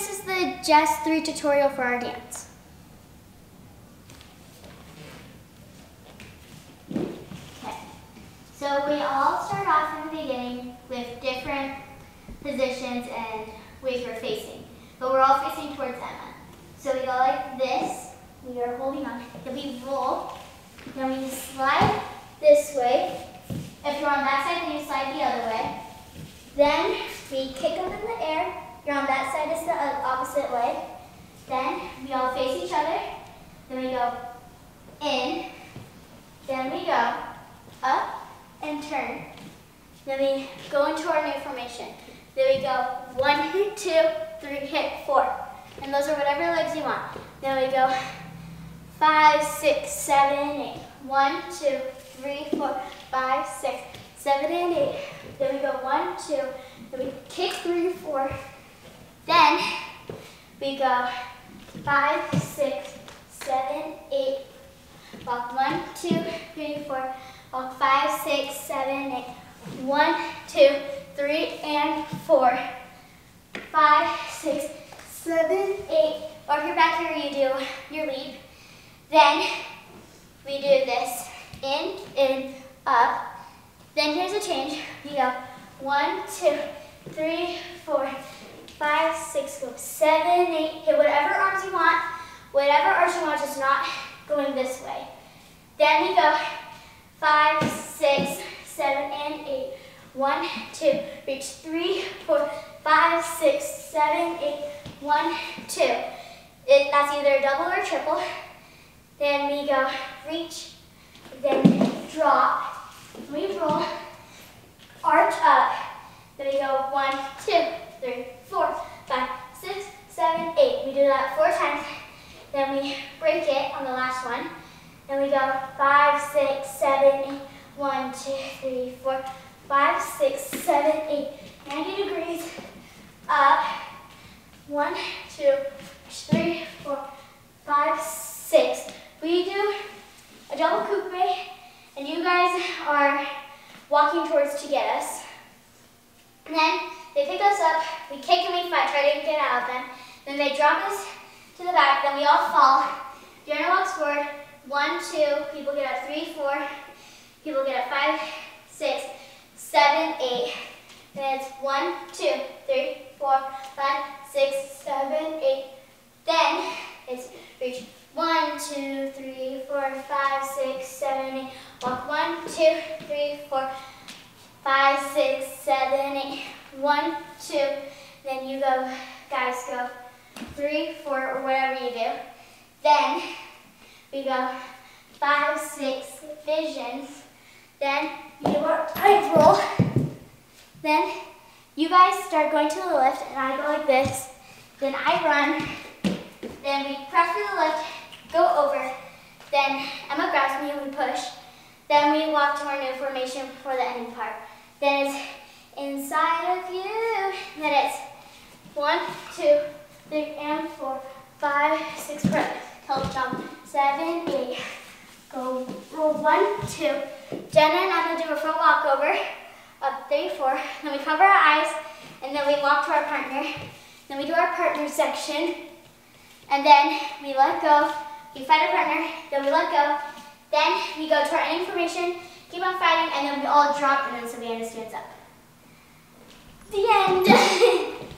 this is the Jazz 3 tutorial for our dance. Okay, so we all start off in the beginning with different positions and ways we're facing, but we're all facing towards Emma. So we go like this, we are holding on, then we roll, then we slide this way. If you're on that side, then you slide the other way. Then we kick them in the air. You're on that side, it's the uh, opposite way. Then we all face each other. Then we go in. Then we go up and turn. Then we go into our new formation. Then we go one, two, three, hit four. And those are whatever legs you want. Then we go five, six, seven, eight. One, two, three, four, five, six, seven, and eight. Then we go one, two, then we kick three, four. We go five, six, seven, eight. Walk one, two, three, four. Walk five, six, seven, eight. One, two, three, and four. Five, six, seven, eight. Or if you're back here, you do your leap. Then we do this in, in, up. Then here's a change. You go one, two, three, four, six, go seven, eight. Hit whatever arms you want. Whatever arms you want, just not going this way. Then we go five, six, seven, and eight. One, two, reach three, four, five, six, seven, eight. One, two. It, that's either double or triple. Then we go reach, then drop, we roll, arch up. Then we go one, two, three, four, five, six, seven, eight. We do that four times. Then we break it on the last one. Then we go five, six, seven, eight. One, two, three, four, five, six, seven, eight. 90 degrees up. One, two, three, four, five, six. We do a double coupe and you guys are walking towards to get us. And then they pick us up, we kick and we fight, try to get out of them. Then they drop us to the back, then we all fall. Jenna walks forward, one, two, people get up three, four, people get up five, six, seven, eight. Then it's one, two, three, four, five, six, seven, eight. Then it's reach one, two, three, four, five, six, seven, eight. Walk one, two, three, four, five, six, seven, eight. One, two. Then you go, guys, go three, four, or whatever you do. Then we go five, six visions. Then you do our tight roll. Then you guys start going to the left, and I go like this. Then I run. Then we press to the left, go over. Then Emma grabs me and we push. Then we walk to our new formation for the ending part. Then it's inside of you. Then it's one, two, three, and four, five, six, help jump, seven, eight. Go roll one, two. Jenna and Emma do a front walkover. Up three, four. Then we cover our eyes, and then we walk to our partner. Then we do our partner section, and then we let go. We fight our partner, then we let go. Then we go to our ending formation, keep on fighting, and then we all drop, and then Savannah stands up. The end.